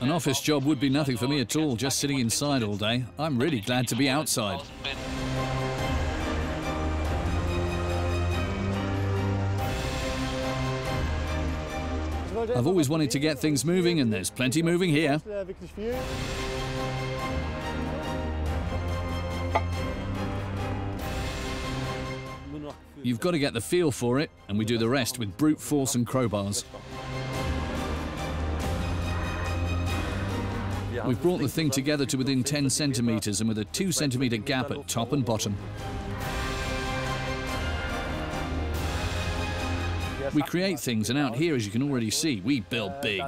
An office job would be nothing for me at all, just sitting inside all day. I'm really glad to be outside. I've always wanted to get things moving, and there's plenty moving here. You've got to get the feel for it, and we do the rest with brute force and crowbars. We've brought the thing together to within 10 centimetres and with a 2 centimetre gap at top and bottom. We create things, and out here, as you can already see, we build big.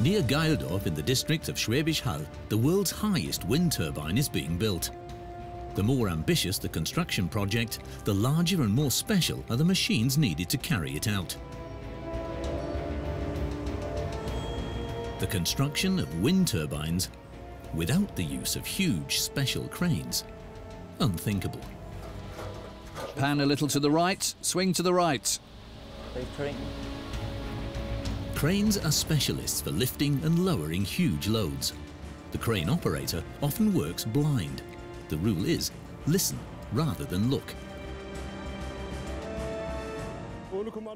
Near Gaildorf in the district of Schwäbisch Hall, the world's highest wind turbine is being built. The more ambitious the construction project, the larger and more special are the machines needed to carry it out. The construction of wind turbines without the use of huge special cranes, unthinkable. Pan a little to the right, swing to the right. Cranes are specialists for lifting and lowering huge loads. The crane operator often works blind. The rule is listen rather than look.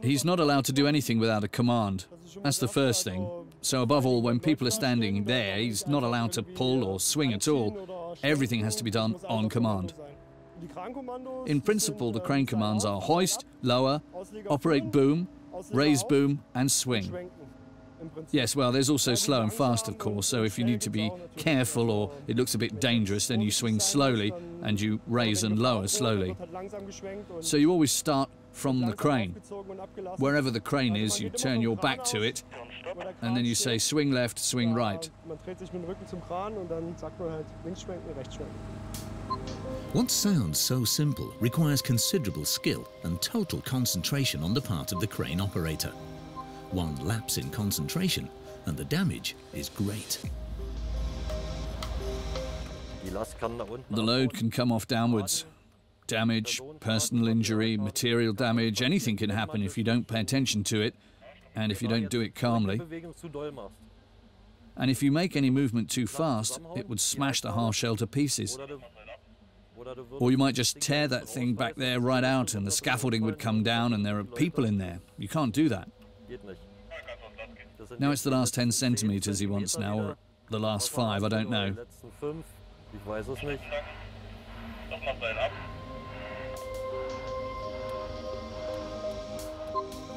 He's not allowed to do anything without a command. That's the first thing. So above all, when people are standing there, he's not allowed to pull or swing at all. Everything has to be done on command. In principle, the crane commands are hoist, lower, operate boom, raise boom, and swing. Yes, well, there's also slow and fast, of course, so if you need to be careful or it looks a bit dangerous, then you swing slowly and you raise and lower slowly. So you always start from the crane. Wherever the crane is, you turn your back to it and then you say swing left, swing right. What sounds so simple requires considerable skill and total concentration on the part of the crane operator. One lapse in concentration and the damage is great. The load can come off downwards. Damage, personal injury, material damage, anything can happen if you don't pay attention to it and if you don't do it calmly. And if you make any movement too fast, it would smash the half shell to pieces. Or you might just tear that thing back there right out and the scaffolding would come down and there are people in there. You can't do that. Now it's the last 10 centimetres he wants now, or the last five, I don't know.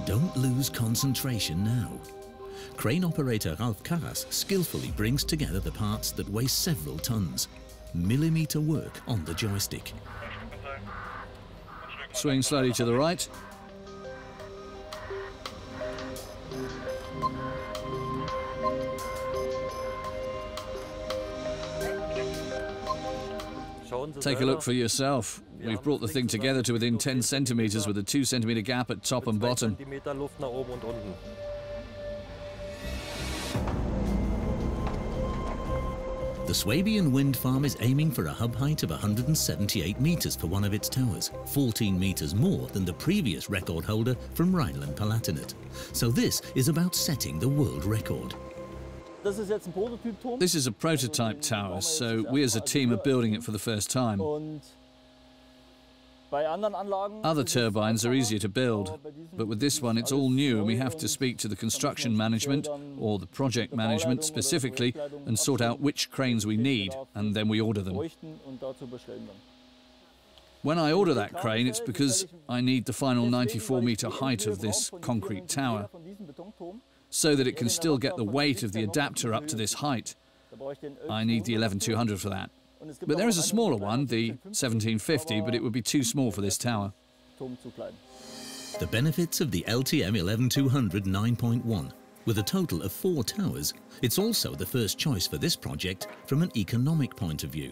Don't lose concentration now. Crane operator Ralf Karras skillfully brings together the parts that weigh several tons. Millimetre work on the joystick. Swing slowly to the right. Take a look for yourself. We've brought the thing together to within 10 centimetres with a 2 centimetre gap at top and bottom. The Swabian wind farm is aiming for a hub height of 178 metres for one of its towers, 14 metres more than the previous record holder from Rhineland-Palatinate. So this is about setting the world record. This is a prototype tower, so we as a team are building it for the first time. Other turbines are easier to build, but with this one it's all new and we have to speak to the construction management or the project management specifically and sort out which cranes we need and then we order them. When I order that crane it's because I need the final 94 metre height of this concrete tower so that it can still get the weight of the adapter up to this height. I need the 11200 for that. But there is a smaller one, the 1750, but it would be too small for this tower. The benefits of the LTM 11200 9.1 with a total of four towers, it's also the first choice for this project from an economic point of view.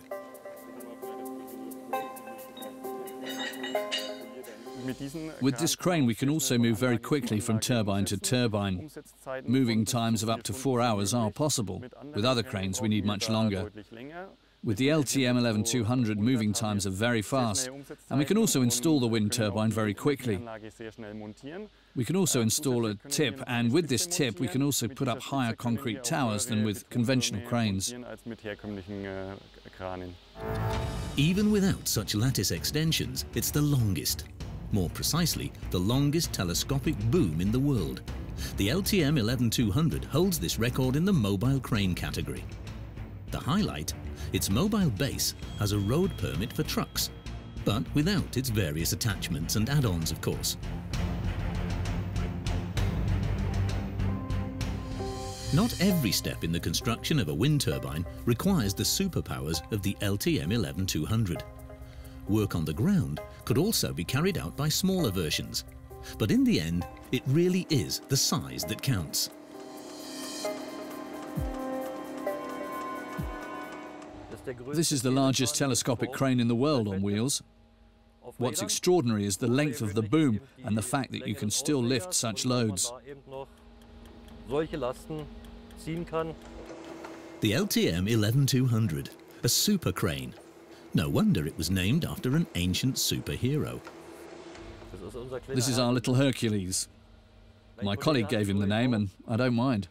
With this crane, we can also move very quickly from turbine to turbine. Moving times of up to four hours are possible. With other cranes, we need much longer. With the LTM 11200, moving times are very fast, and we can also install the wind turbine very quickly. We can also install a tip, and with this tip, we can also put up higher concrete towers than with conventional cranes. Even without such lattice extensions, it's the longest. More precisely, the longest telescopic boom in the world. The LTM 11200 holds this record in the mobile crane category. The highlight its mobile base has a road permit for trucks, but without its various attachments and add-ons, of course. Not every step in the construction of a wind turbine requires the superpowers of the LTM 11200. Work on the ground could also be carried out by smaller versions, but in the end, it really is the size that counts. This is the largest telescopic crane in the world on wheels. What's extraordinary is the length of the boom and the fact that you can still lift such loads. The LTM 11200, a super crane. No wonder it was named after an ancient superhero. This is our little Hercules. My colleague gave him the name and I don't mind.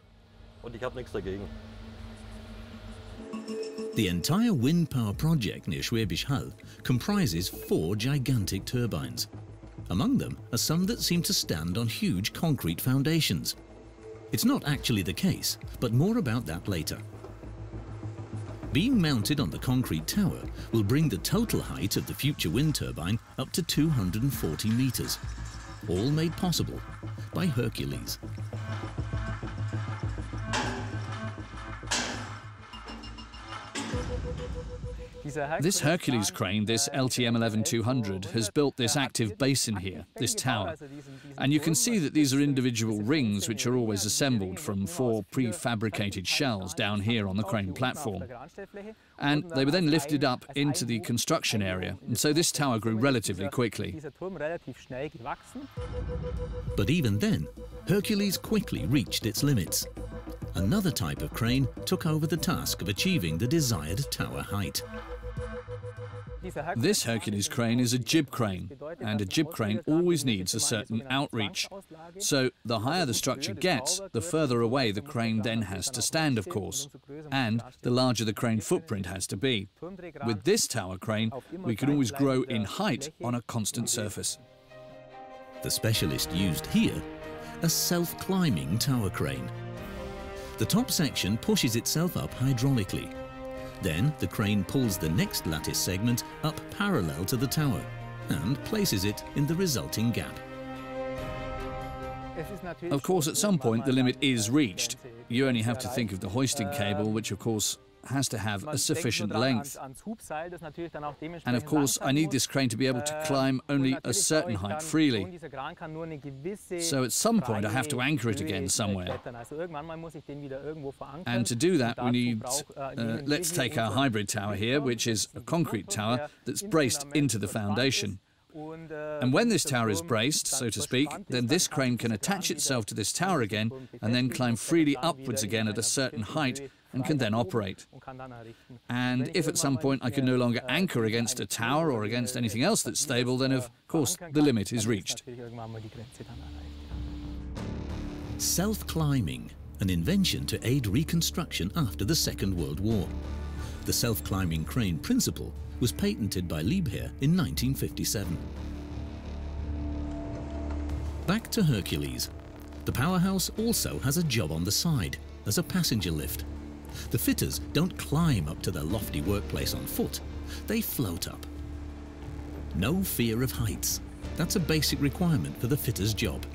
The entire wind power project near Schwäbisch Hall comprises four gigantic turbines. Among them are some that seem to stand on huge concrete foundations. It's not actually the case, but more about that later. Being mounted on the concrete tower will bring the total height of the future wind turbine up to 240 metres, all made possible by Hercules. This Hercules crane, this LTM 11200, has built this active basin here, this tower. And you can see that these are individual rings which are always assembled from four prefabricated shells down here on the crane platform. And they were then lifted up into the construction area, and so this tower grew relatively quickly. But even then, Hercules quickly reached its limits. Another type of crane took over the task of achieving the desired tower height. This Hercules crane is a jib crane, and a jib crane always needs a certain outreach. So the higher the structure gets, the further away the crane then has to stand, of course, and the larger the crane footprint has to be. With this tower crane, we can always grow in height on a constant surface. The specialist used here a self-climbing tower crane. The top section pushes itself up hydraulically then the crane pulls the next lattice segment up parallel to the tower and places it in the resulting gap. Of course, at some point the limit is reached. You only have to think of the hoisting cable, which of course has to have a sufficient length. And of course, I need this crane to be able to äh, climb only a certain height freely. So at some point, I have to anchor it again somewhere. And to do that, we need, uh, uh let's take our hybrid tower here, which is a concrete tower that's braced into the foundation. Äh, and when this tower is braced, so to speak, then this crane can attach itself to this tower again and then climb freely upwards again at a certain height and can then operate. And if at some point I can no longer anchor against a tower or against anything else that's stable, then of course the limit is reached. Self-climbing, an invention to aid reconstruction after the Second World War. The self-climbing crane principle was patented by Liebherr in 1957. Back to Hercules. The powerhouse also has a job on the side as a passenger lift. The fitters don't climb up to their lofty workplace on foot, they float up. No fear of heights. That's a basic requirement for the fitter's job.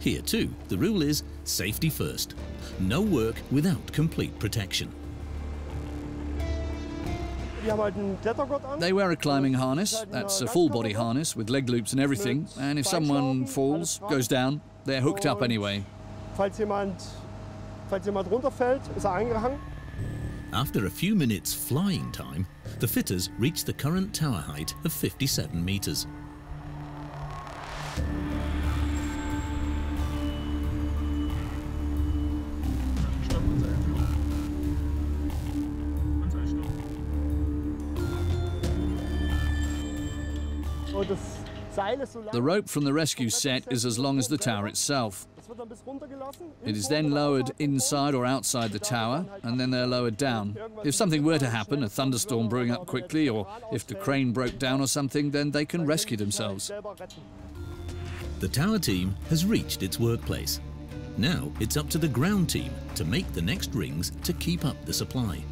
Here too, the rule is safety first. No work without complete protection. They wear a climbing harness, that's a full body harness with leg loops and everything, and if someone falls, goes down, they're hooked up anyway. Falls jemand runterfällt, ist er eingehangen. After a few minutes flying time, the fitters reached the current tower height of 57 meters. The rope from the rescue set is as long as the tower itself. Das wird dann bis runtergelassen. It is then lowered inside or outside the tower, and then they're lowered down. If something were to happen, a thunderstorm brewing up quickly, or if the crane broke down or something, then they can rescue themselves. The tower team has reached its workplace. Now it's up to the ground team to make the next rings to keep up the supply.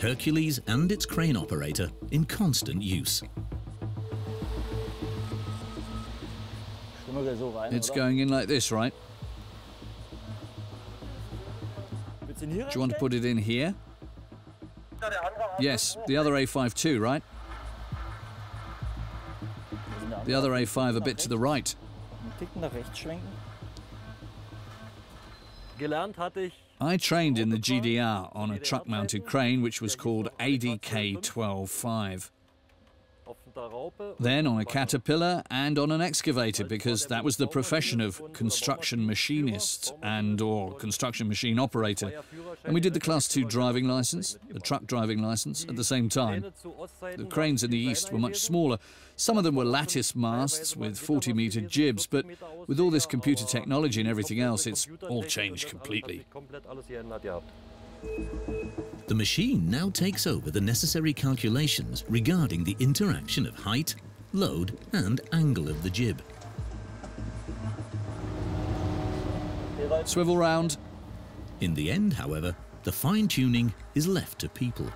Hercules and its crane operator in constant use. It's going in like this, right? Do you want to put it in here? Yes, the other A5 too, right? The other A5 a bit to the right. I trained in the GDR on a truck-mounted crane which was called ADK-12-5. Then on a caterpillar and on an excavator because that was the profession of construction machinist and or construction machine operator. And we did the class 2 driving license, the truck driving license at the same time. The cranes in the east were much smaller. Some of them were lattice masts with 40 meter jibs, but with all this computer technology and everything else, it's all changed completely. Komplett alles geändert gehabt. The machine now takes over the necessary calculations regarding the interaction of height, load and angle of the jib. Swivel round. In the end, however, the fine-tuning is left to people.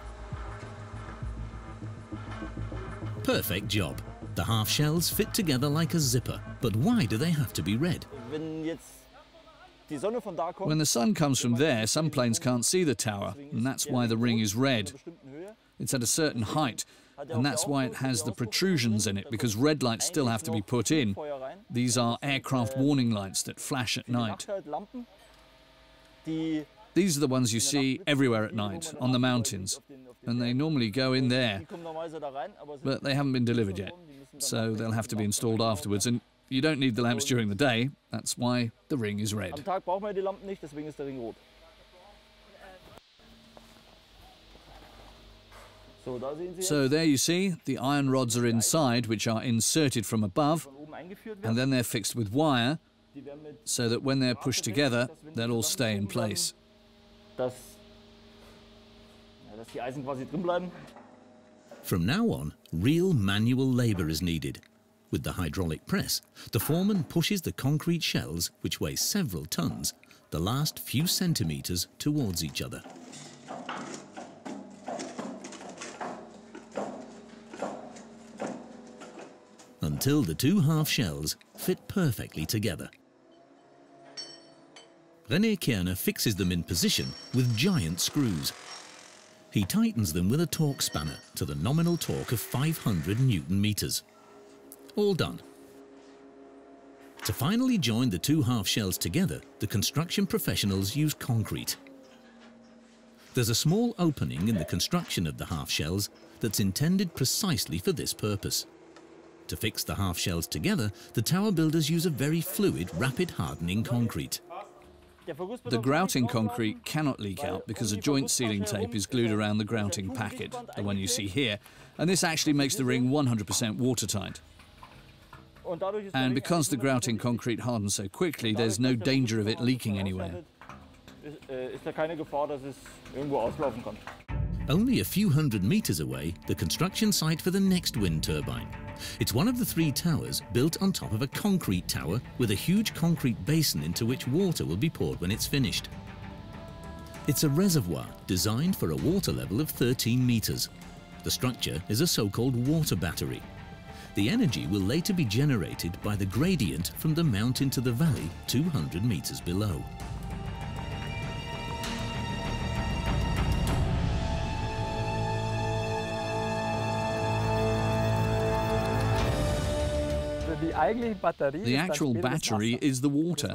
Perfect job. The half shells fit together like a zipper, but why do they have to be red? When the sun comes from there, some planes can't see the tower, and that's why the ring is red. It's at a certain height, and that's why it has the protrusions in it, because red lights still have to be put in. These are aircraft warning lights that flash at night. These are the ones you see everywhere at night, on the mountains, and they normally go in there, but they haven't been delivered yet, so they'll have to be installed afterwards. And you don't need the lamps during the day, that's why the ring is am red. Tag brauchen wir die Lampen nicht, deswegen ist der Ring rot. So, da sehen Sie So there you see, the iron rods are inside, which are inserted from above, von oben eingeführt and then they're fixed with wire, Die werden mit so that when they're pushed together, they'll all stay in place. dass, ja, dass die Eisen quasi drin bleiben. From now on, real manual labour is needed. With the hydraulic press, the foreman pushes the concrete shells, which weigh several tons, the last few centimetres towards each other. Until the two half shells fit perfectly together. René Kierner fixes them in position with giant screws. He tightens them with a torque spanner to the nominal torque of 500 newton meters. All done. To finally join the two half shells together, the construction professionals use concrete. There's a small opening in the construction of the half shells that's intended precisely for this purpose. To fix the half shells together, the tower builders use a very fluid, rapid hardening concrete. The grouting concrete cannot leak out because a joint sealing tape is glued around the grouting packet, the one you see here, and this actually makes the ring 100% watertight. und dadurch ist der And because the grouting concrete hardens so quickly, there's no danger of it leaking anywhere. ausscheidet, Ist, ist da keine Gefahr, dass es irgendwo auslaufen kann. Only a few hundred meters away, the construction site for the next wind turbine. It's one of the three towers built on top of a concrete tower with a huge concrete basin into which water will be poured when it's finished. It's a reservoir designed for a water level of 13 meters. The structure is a so-called water battery. The energy will later be generated by the gradient from the mountain to the valley 200 meters below. The actual battery is the water.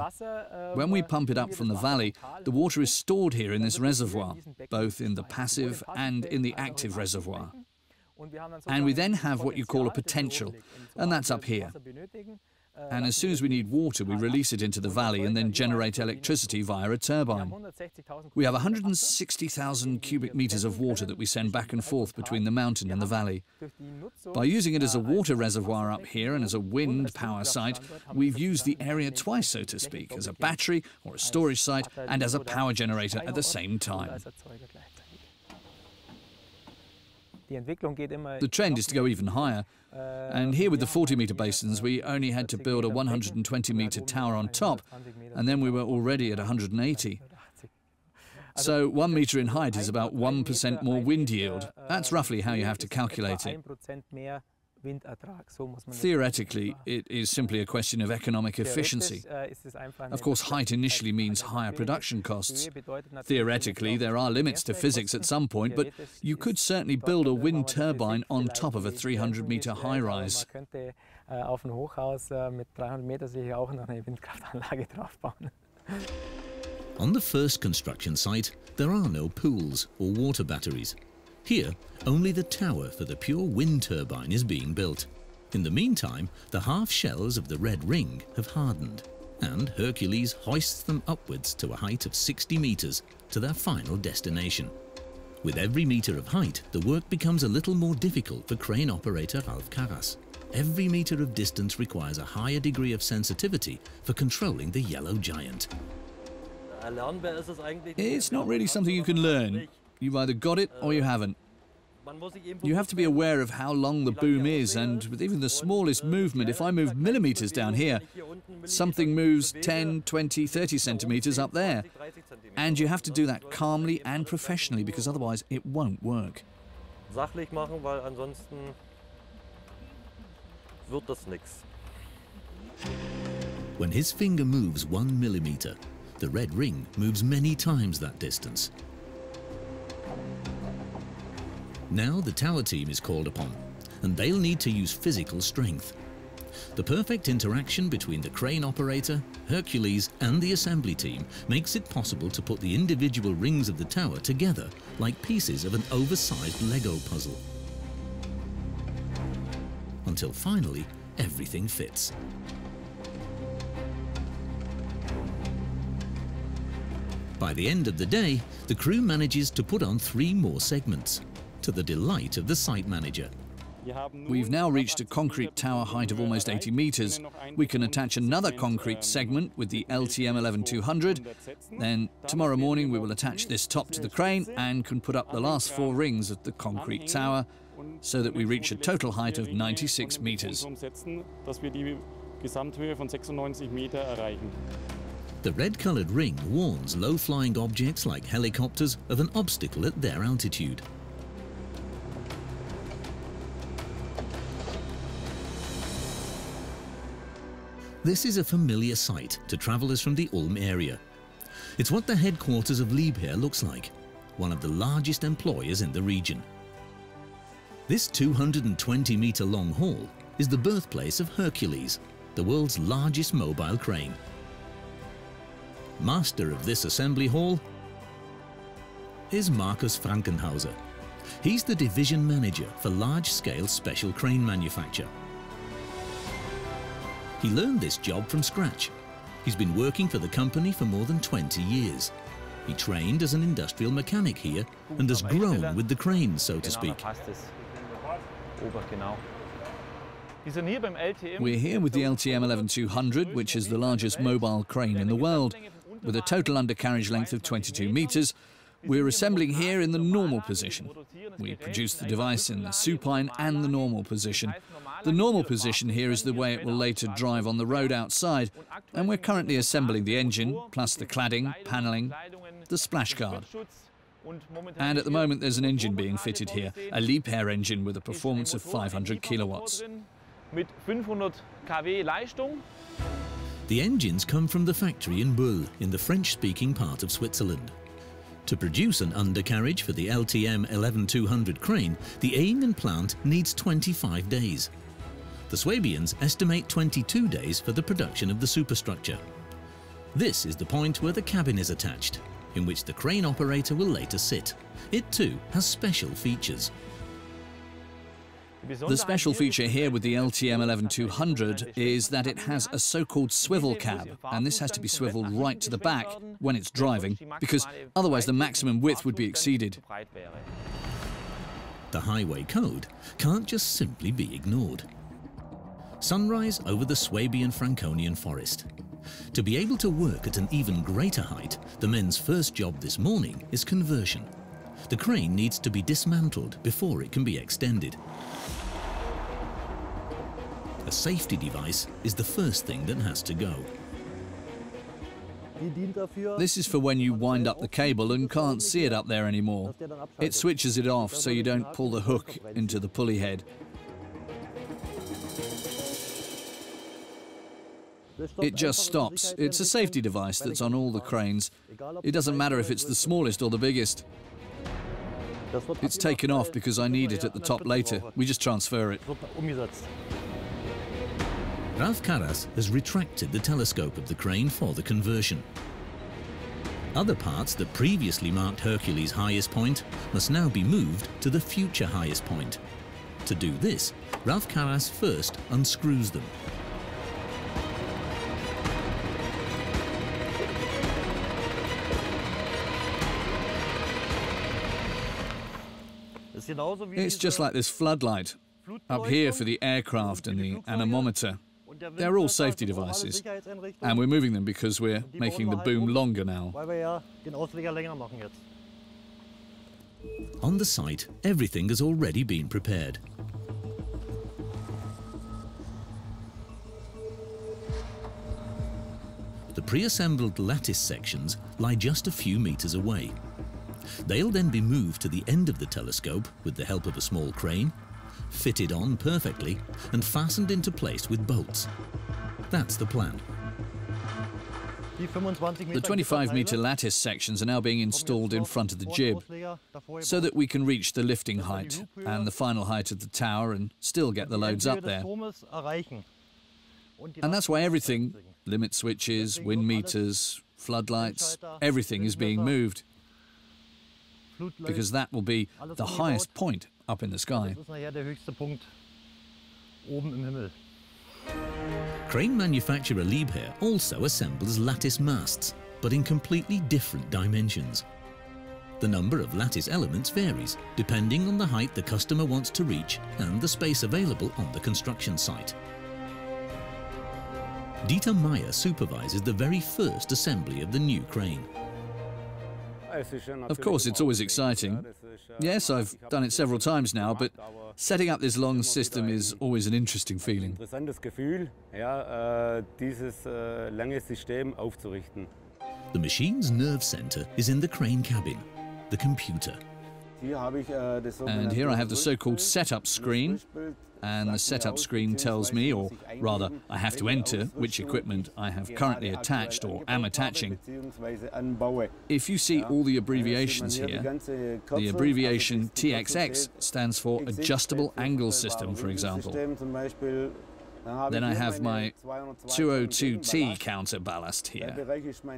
When we pump it up from the valley, the water is stored here in this reservoir, both in the passive and in the active reservoir. And we then have what you call a potential, and that's up here. and as soon as we need water, we release it into the valley and then generate electricity via a turbine. We have 160,000 cubic meters of water that we send back and forth between the mountain and the valley. By using it as a water reservoir up here and as a wind power site, we've used the area twice, so to speak, as a battery or a storage site and as a power generator at the same time. The trend is to go even higher. And here with the 40 metre basins, we only had to build a 120 metre tower on top, and then we were already at 180. So one metre in height is about 1% more wind yield. That's roughly how you have to calculate it. Theoretically, it is simply a question of economic efficiency. Of course, height initially means higher production costs. Theoretically, there are limits to physics at some point, but you could certainly build a wind turbine on top of a 300 meter high rise. On the first construction site, there are no pools or water batteries. Here, only the tower for the pure wind turbine is being built. In the meantime, the half shells of the red ring have hardened, and Hercules hoists them upwards to a height of 60 metres to their final destination. With every metre of height, the work becomes a little more difficult for crane operator Ralf Karras. Every metre of distance requires a higher degree of sensitivity for controlling the yellow giant. It's not really something you can learn. You've either got it or you haven't. You have to be aware of how long the boom is, and with even the smallest movement, if I move millimeters down here, something moves 10, 20, 30 centimeters up there. And you have to do that calmly and professionally because otherwise it won't work. Sachlich machen, weil ansonsten wird das nix. When his finger moves one millimeter, the red ring moves many times that distance. Now the tower team is called upon, and they'll need to use physical strength. The perfect interaction between the crane operator, Hercules and the assembly team makes it possible to put the individual rings of the tower together like pieces of an oversized Lego puzzle. Until finally, everything fits. By the end of the day, the crew manages to put on three more segments, to the delight of the site manager. We've now reached a concrete tower height of almost 80 metres. We can attach another concrete segment with the LTM 11200. Then tomorrow morning we will attach this top to the crane and can put up the last four rings of the concrete tower so that we reach a total height of 96 metres. The red-coloured ring warns low-flying objects like helicopters of an obstacle at their altitude. This is a familiar sight to travellers from the Ulm area. It's what the headquarters of Liebherr looks like, one of the largest employers in the region. This 220 metre long hall is the birthplace of Hercules, the world's largest mobile crane. Master of this assembly hall is Markus Frankenhauser. He's the division manager for large-scale special crane manufacture. He learned this job from scratch. He's been working for the company for more than 20 years. He trained as an industrial mechanic here and has grown with the crane, so to speak. We're here with the LTM 11200, which is the largest mobile crane in the world. With a total undercarriage length of 22 metres, we're assembling here in the normal position. We produce the device in the supine and the normal position. The normal position here is the way it will later drive on the road outside, and we're currently assembling the engine, plus the cladding, panelling, the splash guard. And at the moment there's an engine being fitted here, a Liebherr engine with a performance of 500 kilowatts. The engines come from the factory in Bulle, in the French-speaking part of Switzerland. To produce an undercarriage for the LTM 11200 crane, the Ehingen plant needs 25 days. The Swabians estimate 22 days for the production of the superstructure. This is the point where the cabin is attached, in which the crane operator will later sit. It too has special features. The special feature here with the LTM 11200 is that it has a so-called swivel cab, and this has to be swiveled right to the back when it's driving, because otherwise the maximum width would be exceeded. The highway code can't just simply be ignored. Sunrise over the Swabian Franconian forest. To be able to work at an even greater height, the men's first job this morning is conversion. The crane needs to be dismantled before it can be extended. A safety device is the first thing that has to go. This is for when you wind up the cable and can't see it up there anymore. It switches it off so you don't pull the hook into the pulley head. It just stops. It's a safety device that's on all the cranes. It doesn't matter if it's the smallest or the biggest. It's taken off because I need it at the top later. We just transfer it. Ralph Karras has retracted the telescope of the crane for the conversion. Other parts that previously marked Hercules' highest point must now be moved to the future highest point. To do this, Ralph Karras first unscrews them. It's just like this floodlight up here for the aircraft and the anemometer. They're all safety devices. And we're moving them because we're making the boom longer now. Weil wir ja den Ausleger länger machen jetzt. On the site, everything has already been prepared. The pre-assembled lattice sections lie just a few meters away. They'll then be moved to the end of the telescope with the help of a small crane, fitted on perfectly, and fastened into place with bolts. That's the plan. The 25 meter lattice sections are now being installed in front of the jib so that we can reach the lifting height and the final height of the tower and still get the loads up there. Turmes erreichen. Und die And that's why everything limit switches, wind meters, floodlights everything is being moved Flutlicht, because that will be the highest point up in the sky. Das ist nachher der höchste Punkt oben im Himmel. Crane manufacturer Liebherr also assembles lattice masts, but in completely different dimensions. The number of lattice elements varies, depending on the height the customer wants to reach and the space available on the construction site. Dieter Meyer supervises the very first assembly of the new crane. Of course, it's always exciting. Yes, I've done it several times now, but setting up this long system is always an interesting feeling. Interessantes Gefühl, ja, äh, dieses äh, lange System aufzurichten. The machine's nerve center is in the crane cabin, the computer. Hier habe ich, äh, das And here I have the so-called setup screen, and the setup screen tells me, or rather, I have to enter which equipment I have currently attached or am attaching. If you see all the abbreviations here, the abbreviation TXX stands for Adjustable Angle System, for example. Then I have my 202T counterballast here.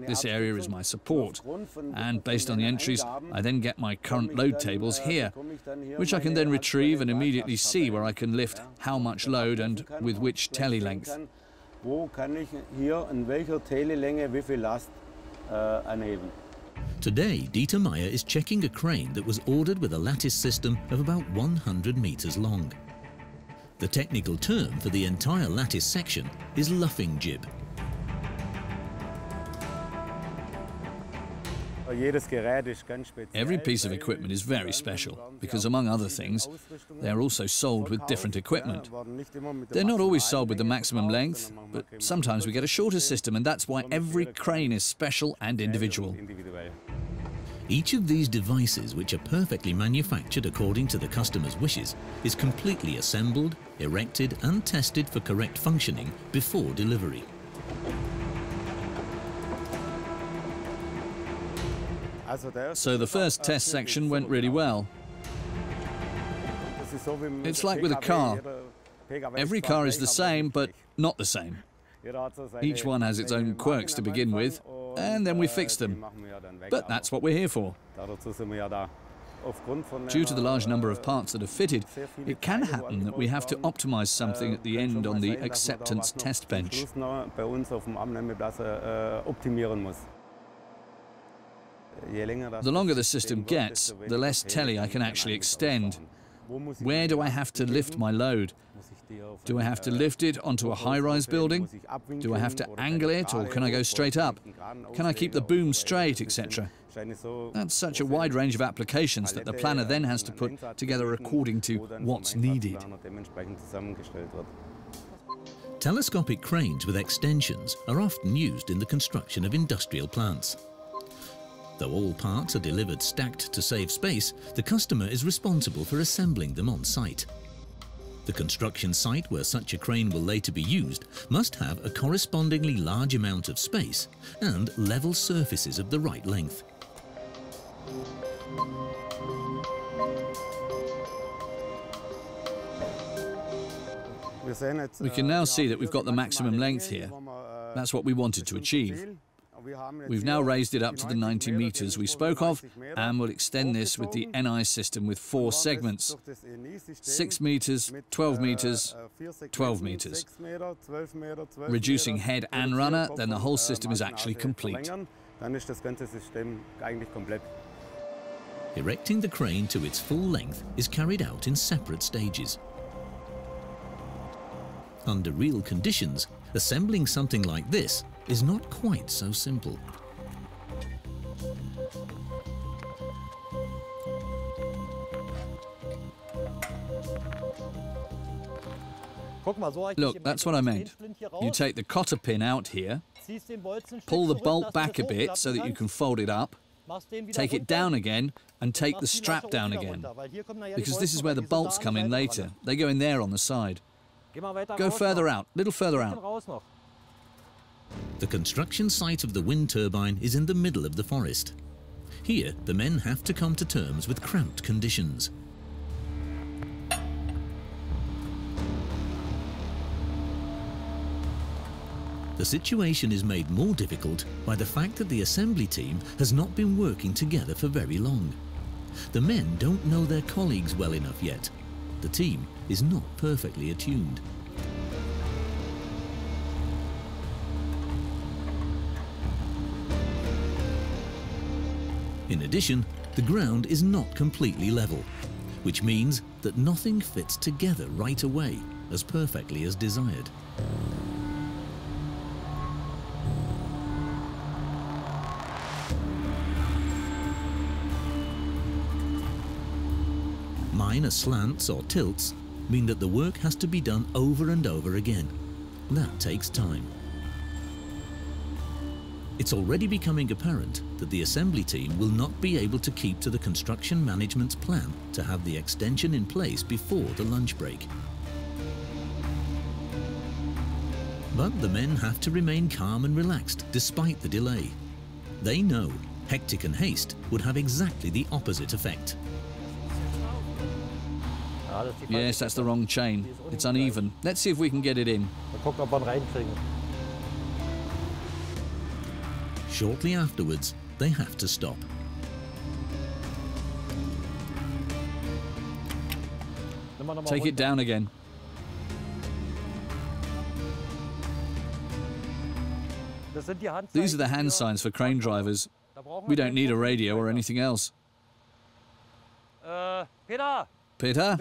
This area is my support, and based on the entries, I then get my current load tables uh, here, which I can then retrieve and immediately see where I can lift how much load and with which telly length. Wo kann ich hier in welcher Telelänge wie viel Last äh, anheben? Today, Dieter Meyer is checking a crane that was ordered with a lattice system of about 100 meters long. The technical term for the entire lattice section is luffing jib. Every piece of equipment is very special because, among other things, they are also sold with different equipment. They're not always sold with the maximum length, but sometimes we get a shorter system, and that's why every crane is special and individual. Each of these devices, which are perfectly manufactured according to the customer's wishes, is completely assembled, erected and tested for correct functioning before delivery. So the first test section went really well. It's like with a car. Every car is the same, but not the same. Each one has its own quirks to begin with, and then we äh, fix them. machen wir ja dann weg, But that's what we're here for. Dazu sind wir ja da. Due to the large number of parts that are fitted, it can happen that we have to optimize something at the end on the acceptance test bench. The longer the system gets, the less telly I can actually extend. Where do I have to lift my load? Do I have to lift it onto a high-rise building? Do I have to angle it or can I go straight up? Can I keep the boom straight, etc.? That's such a wide range of applications that the planner then has to put together according to what's needed. Telescopic cranes with extensions are often used in the construction of industrial plants. Though all parts are delivered stacked to save space, the customer is responsible for assembling them on site. The construction site where such a crane will later be used must have a correspondingly large amount of space and level surfaces of the right length. We can now see that we've got the maximum length here. That's what we wanted to achieve. We've now raised it up to the 90 metres we spoke of and will extend this with the NI system with four segments 6 metres, 12 metres, 12 metres. Reducing head and runner, then the whole system is actually complete. Erecting the crane to its full length is carried out in separate stages. Under real conditions, assembling something like this is not quite so simple. Look, that's what I meant. You take the cotter pin out here, pull the bolt back a bit so that you can fold it up, take it down again, and take the strap down again. Because this is where the bolts come in later. They go in there on the side. Go further out, little further out. The construction site of the wind turbine is in the middle of the forest. Here, the men have to come to terms with cramped conditions. The situation is made more difficult by the fact that the assembly team has not been working together for very long. The men don't know their colleagues well enough yet. The team is not perfectly attuned. In addition, the ground is not completely level, which means that nothing fits together right away as perfectly as desired. Minor slants or tilts mean that the work has to be done over and over again. That takes time. It's already becoming apparent that the assembly team will not be able to keep to the construction management's plan to have the extension in place before the lunch break. But the men have to remain calm and relaxed despite the delay. They know hectic and haste would have exactly the opposite effect. Yes, that's the wrong chain. It's uneven. Let's see if we can get it in. Shortly afterwards, they have to stop. Take it down again. These are the hand signs for crane drivers. We don't need a radio or anything else. Peter,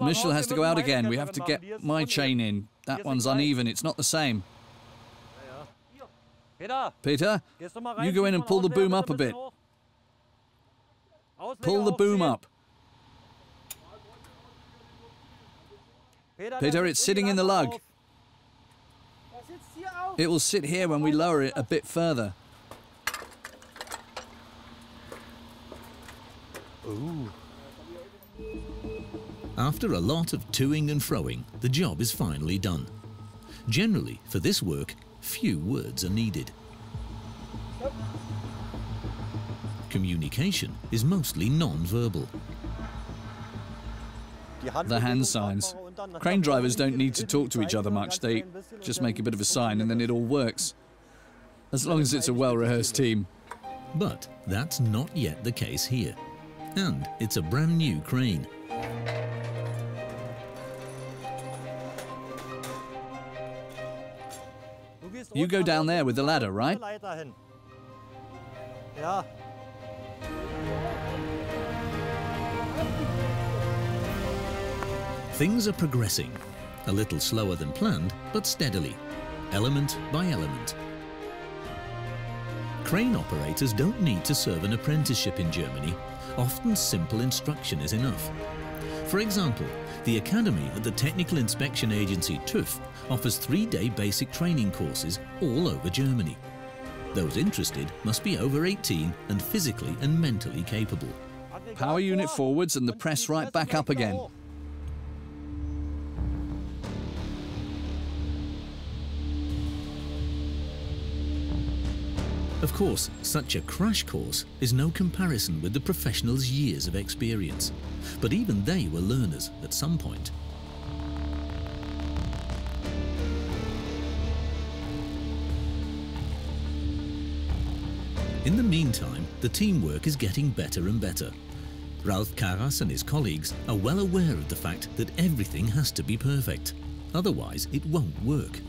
Michel has to go out again. We have to get my chain in. That one's uneven. It's not the same. Peter, you go in and pull the boom up a bit. Pull the boom up. Peter, it's sitting in the lug. It will sit here when we lower it a bit further. After a lot of toing and froing, the job is finally done. Generally, for this work, few words are needed. Communication is mostly non-verbal. The hand signs. Crane drivers don't need to talk to each other much. They just make a bit of a sign and then it all works. As long as it's a well-rehearsed team. But that's not yet the case here. And it's a brand new crane. You go down there with the ladder, right? Ja. Things are progressing. A little slower than planned, but steadily, element by element. Crane operators don't need to serve an apprenticeship in Germany. Often simple instruction is enough. For example, the Academy at the Technical Inspection Agency TÜV offers three-day basic training courses all over Germany. Those interested must be over 18 and physically and mentally capable. Power unit forwards and the press right back up again. Of course, such a crash course is no comparison with the professionals' years of experience. But even they were learners at some point. In the meantime, the teamwork is getting better and better. Ralph Karas and his colleagues are well aware of the fact that everything has to be perfect. Otherwise, it won't work.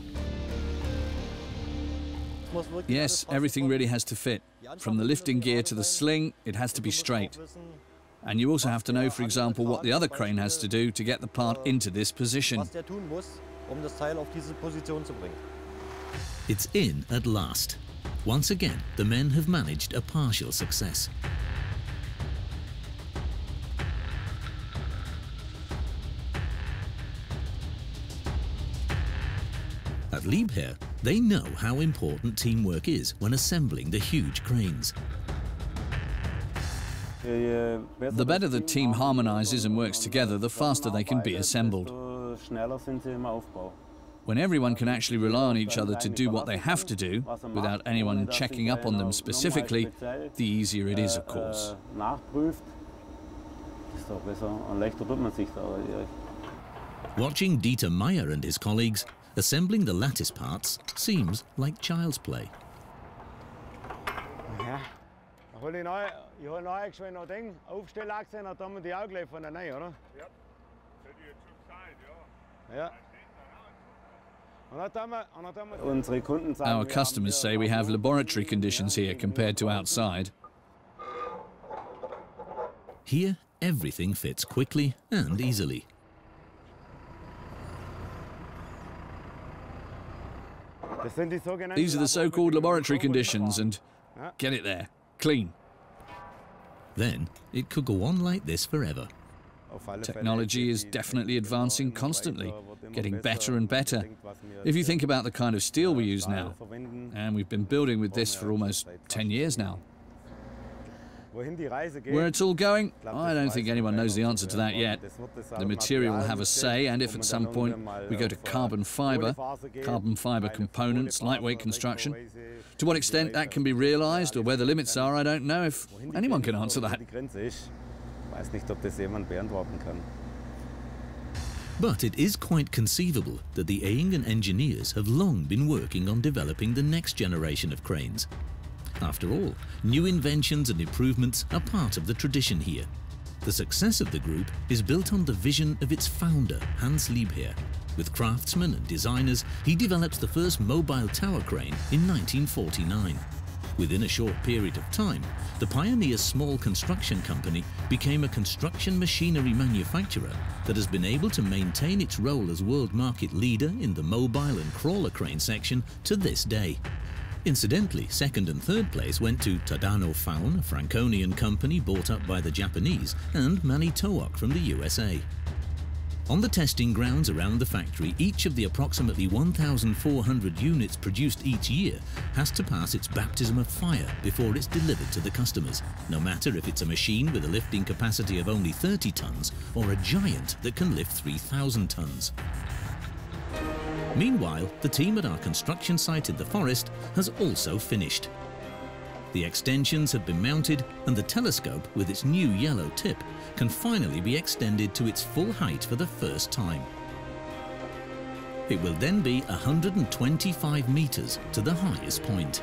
Yes, everything really has to fit. From the lifting gear to the sling, it has to be straight. And you also have to know, for example, what the other crane has to do to get the part into this position. Was der tun muss, um das Teil auf diese Position zu bringen. It's in at last. Once again, the men have managed a partial success. At Liebherr, they know how important teamwork is when assembling the huge cranes. The better the team harmonizes and works together, the faster they can be assembled. Schneller sind sie im Aufbau. When everyone can actually rely on each other to do what they have to do, without anyone checking up on them specifically, the easier it is, of course. Nachprüft, ist doch besser und leichter tut man sich da. Watching Dieter Meyer and his colleagues assembling the lattice parts seems like child's play. Ja. Ich hol die neu, ich hol neu geschwind noch Ding, Aufstellachse, dann tun wir die auch gleich von der Nähe, oder? Ja. Ja. Und dann tun wir, und dann tun wir Unsere Kunden sagen, Our customers say we have laboratory conditions here compared to outside. Here, everything fits quickly and easily. Das sind die sogenannten These are the so-called laboratory conditions, and get it there, clean. Then, it could go on like this forever. Auf alle Fälle Technology is definitely advancing constantly, weiter, wird immer getting better and better. Denkt, was wir If you think about the kind of steel we use now, and we've been building with this for almost 10 years now, where it's all going, I don't think anyone knows the answer to that yet. Das wird das The material will have a say, and if at some point we go to carbon fiber, carbon fiber components, lightweight construction, to what extent that can be realised or where the limits are, I don't know if anyone can answer that. die Grenze ist. Weiß nicht, ob das jemand beantworten kann. But it is quite conceivable that the Ehingen engineers have long been working on developing the next generation of cranes. After all, new inventions and improvements are part of the tradition here. The success of the group is built on the vision of its founder, Hans Liebherr. With craftsmen and designers, he developed the first mobile tower crane in 1949. Within a short period of time, the Pioneer Small Construction Company became a construction machinery manufacturer that has been able to maintain its role as world market leader in the mobile and crawler crane section to this day. Incidentally, second and third place went to Tadano Faun, a Franconian company bought up by the Japanese, and Manitowoc from the USA. On the testing grounds around the factory, each of the approximately 1,400 units produced each year has to pass its baptism of fire before it's delivered to the customers, no matter if it's a machine with a lifting capacity of only 30 tons or a giant that can lift 3,000 tons. Meanwhile, the team at our construction site in the forest has also finished. The extensions have been mounted and the telescope with its new yellow tip can finally be extended to its full height for the first time. It will then be 125 metres to the highest point.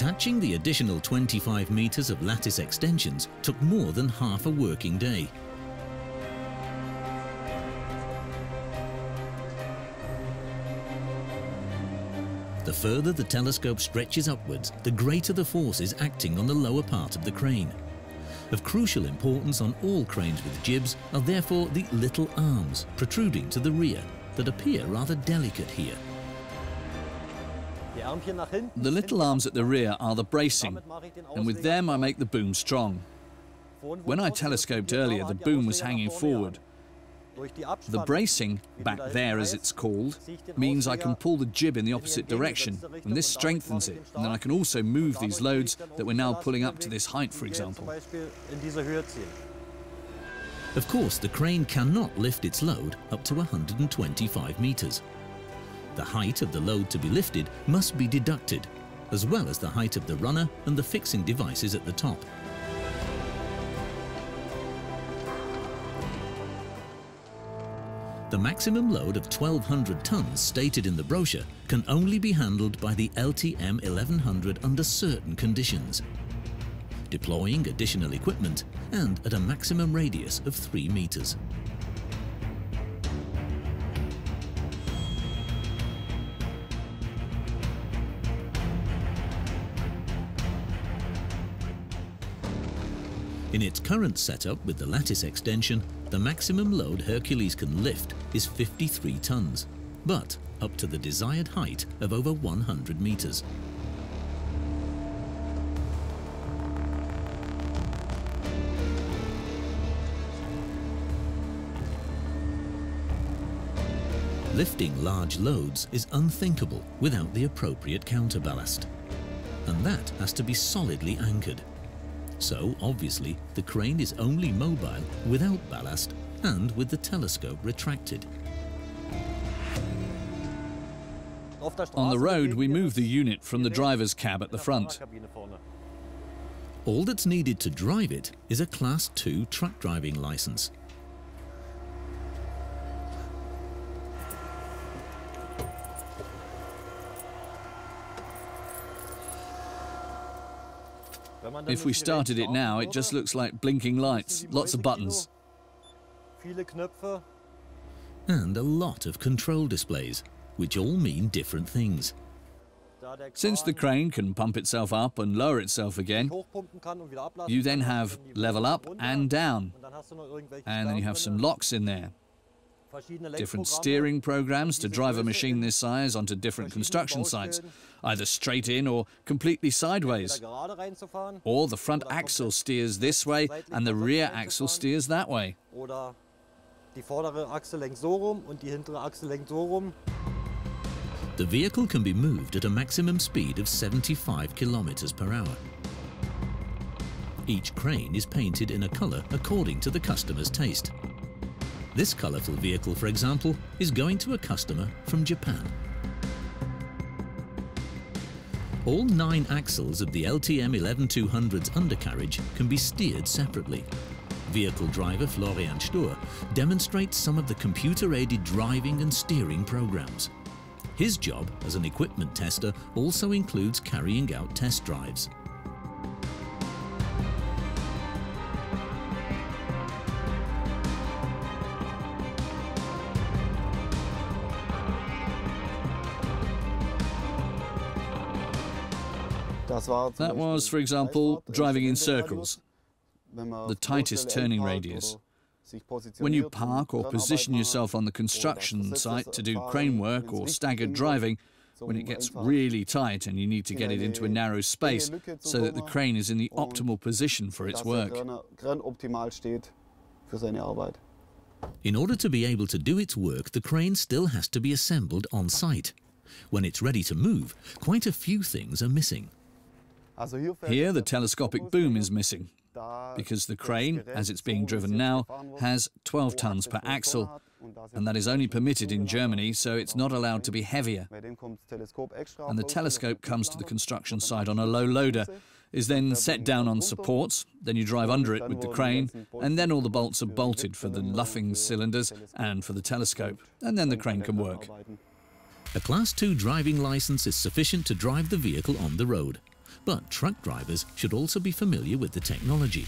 Attaching the additional 25 metres of lattice extensions took more than half a working day. The further the telescope stretches upwards, the greater the forces acting on the lower part of the crane. Of crucial importance on all cranes with jibs are therefore the little arms protruding to the rear that appear rather delicate here. The little arms at the rear are the bracing, and with them I make the boom strong. When I telescoped earlier, the boom was hanging forward. The bracing, back there as it's called, means I can pull the jib in the opposite direction, and this strengthens it. And then I can also move these loads that we're now pulling up to this height, for example. Of course, the crane cannot lift its load up to 125 metres. The height of the load to be lifted must be deducted, as well as the height of the runner and the fixing devices at the top. The maximum load of 1200 tons stated in the brochure can only be handled by the LTM 1100 under certain conditions deploying additional equipment and at a maximum radius of 3 meters. In its current setup with the lattice extension, the maximum load Hercules can lift is 53 tons, but up to the desired height of over 100 meters. Lifting large loads is unthinkable without the appropriate counterballast. And that has to be solidly anchored. So, obviously, the crane is only mobile without ballast and with the telescope retracted. On the road, we move the unit from the driver's cab at the front. All that's needed to drive it is a Class 2 truck driving license. If we started it now, it just looks like blinking lights, lots of buttons. Kino, Viele Knöpfe. And a lot of control displays, which all mean different things. Since the crane can pump itself up and lower itself again, hochpumpen kann und wieder ablassen you then have level up and down, und dann hast du noch irgendwelche and then you have some locks in there. Verschiedene Different steering programs to drive a machine this size onto different construction sites, either straight in or completely sideways. Or the front axle steers this way and the rear axle steers that way. oder die vordere Achse lenkt so rum und die hintere Achse lenkt so rum. The vehicle can be moved at a maximum speed of 75 kilometers per hour. Each crane is painted in a color according to the customer's taste. This colorful vehicle, for example, is going to a customer from Japan. All nine axles of the LTM 11200's undercarriage can be steered separately. Vehicle driver Florian Stur demonstrates some of the computer-aided driving and steering programs. His job as an equipment tester also includes carrying out test drives. That was, for example, driving in circles, the tightest turning radius. When you park or position yourself on the construction site to do crane work or staggered driving, when it gets really tight and you need to get it into a narrow space so that the crane is in the optimal position for its work. optimal steht für seine Arbeit. In order to be able to do its work, the crane still has to be assembled on site. When it's ready to move, quite a few things are missing. Also hier, fällt Here, the telescopic boom is missing because the crane, as it's being driven now, has 12 tons per axle, Tonnen hat und da and that is only permitted in Germany, so it's not allowed to be heavier. Bei dem kommt das Teleskop extra And the telescope comes to the construction site on a low loader, is then set down on supports, then you drive under it with the crane, and then all the bolts are bolted for the luffing cylinders and for the telescope, and then the crane can work. A Class 2 driving license is sufficient to drive the vehicle on the road, but truck drivers should also be familiar with the technology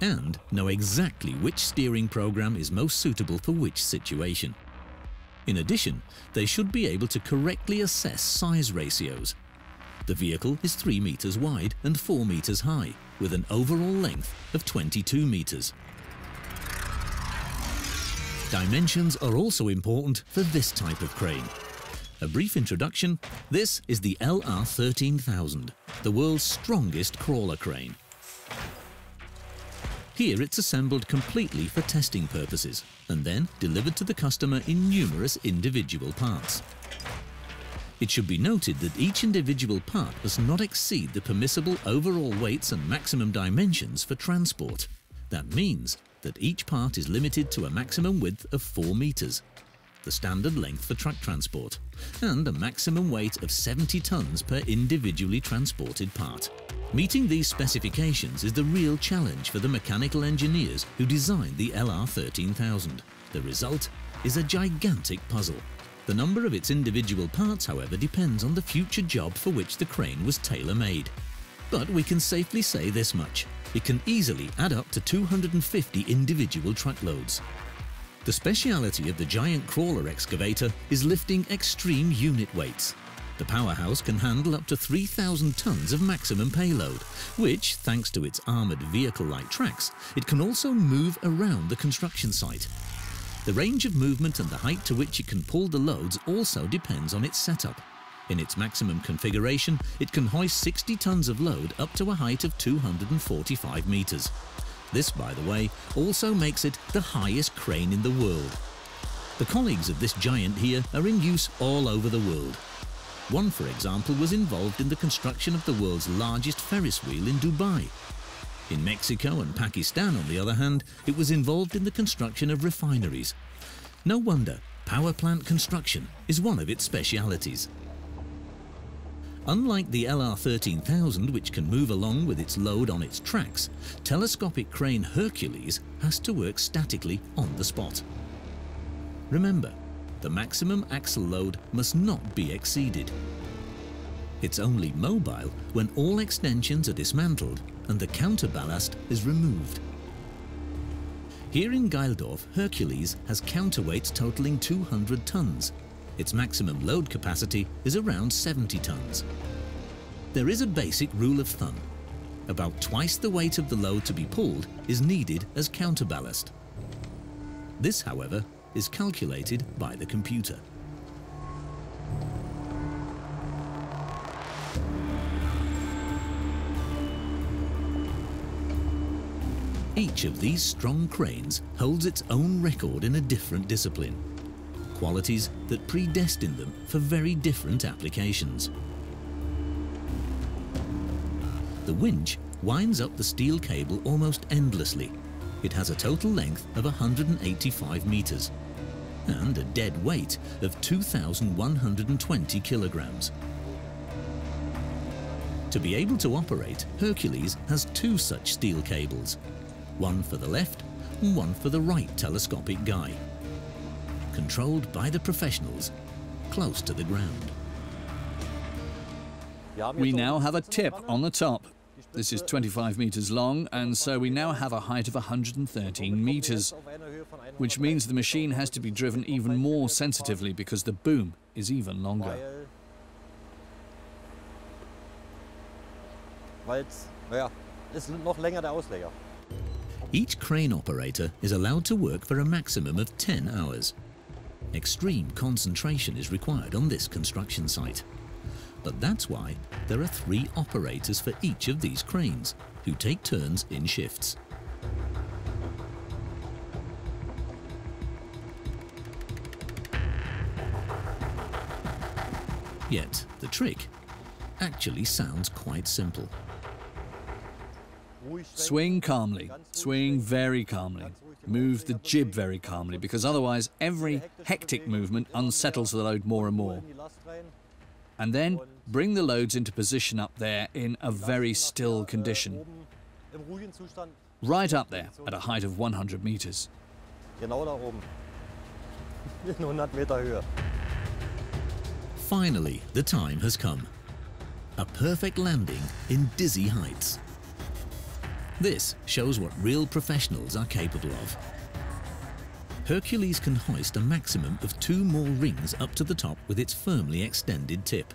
and know exactly which steering program is most suitable for which situation. In addition, they should be able to correctly assess size ratios. The vehicle is 3 meters wide and 4 meters high, with an overall length of 22 meters. Dimensions are also important for this type of crane. A brief introduction, this is the LR13000, the world's strongest crawler crane. Here it's assembled completely for testing purposes and then delivered to the customer in numerous individual parts. It should be noted that each individual part must not exceed the permissible overall weights and maximum dimensions for transport. That means that each part is limited to a maximum width of 4 metres, the standard length for truck transport, and a maximum weight of 70 tonnes per individually transported part. Meeting these specifications is the real challenge for the mechanical engineers who designed the LR13000. The result is a gigantic puzzle. The number of its individual parts, however, depends on the future job for which the crane was tailor-made. But we can safely say this much. It can easily add up to 250 individual truckloads. The speciality of the giant crawler excavator is lifting extreme unit weights, the powerhouse can handle up to 3,000 tons of maximum payload, which, thanks to its armoured vehicle-like tracks, it can also move around the construction site. The range of movement and the height to which it can pull the loads also depends on its setup. In its maximum configuration, it can hoist 60 tons of load up to a height of 245 metres. This, by the way, also makes it the highest crane in the world. The colleagues of this giant here are in use all over the world, one, for example, was involved in the construction of the world's largest Ferris wheel in Dubai. In Mexico and Pakistan, on the other hand, it was involved in the construction of refineries. No wonder power plant construction is one of its specialities. Unlike the LR13000, which can move along with its load on its tracks, telescopic crane Hercules has to work statically on the spot. Remember, the maximum axle load must not be exceeded. It's only mobile when all extensions are dismantled and the counterballast is removed. Here in Gaildorf, Hercules has counterweights totaling 200 tons. Its maximum load capacity is around 70 tons. There is a basic rule of thumb. About twice the weight of the load to be pulled is needed as counterballast. This, however, is calculated by the computer. Each of these strong cranes holds its own record in a different discipline, qualities that predestine them for very different applications. The winch winds up the steel cable almost endlessly it has a total length of 185 metres and a dead weight of 2,120 kilograms. To be able to operate, Hercules has two such steel cables, one for the left and one for the right telescopic guy, controlled by the professionals close to the ground. We now have a tip on the top this is 25 meters long, and so we now have a height of 113 meters, which means the machine has to be driven even more sensitively because the boom is even longer. Each crane operator is allowed to work for a maximum of 10 hours. Extreme concentration is required on this construction site. But that's why there are three operators for each of these cranes, who take turns in shifts. Yet, the trick actually sounds quite simple. Swing calmly, swing very calmly. Move the jib very calmly, because otherwise every hectic movement unsettles the load more and more and then bring the loads into position up there in a very still condition. Right up there at a height of 100 meters. Finally, the time has come. A perfect landing in dizzy heights. This shows what real professionals are capable of. Hercules can hoist a maximum of two more rings up to the top with its firmly extended tip.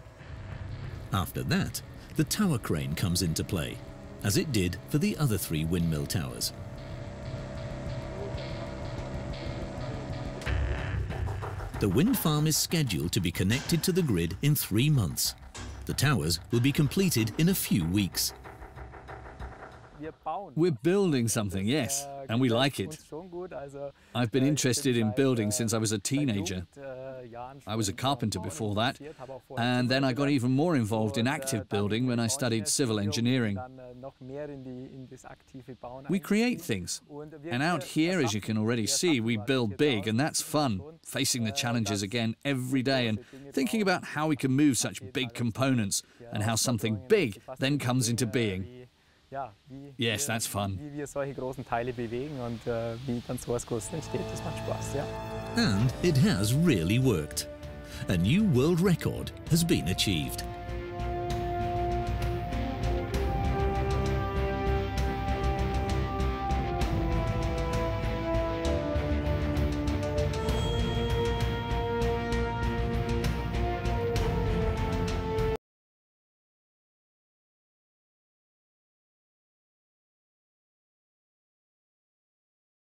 After that, the tower crane comes into play, as it did for the other three windmill towers. The wind farm is scheduled to be connected to the grid in three months. The towers will be completed in a few weeks. We're building something, yes, and we like it. I've been interested in building since I was a teenager. I was a carpenter before that, and then I got even more involved in active building when I studied civil engineering. We create things, and out here, as you can already see, we build big, and that's fun, facing the challenges again every day and thinking about how we can move such big components and how something big then comes into being. Yes, that's fun. Wie wir solche großen Teile bewegen und äh, wie dann sowas Großes entsteht, das macht Spaß, ja. And it has really worked. A new world record has been achieved.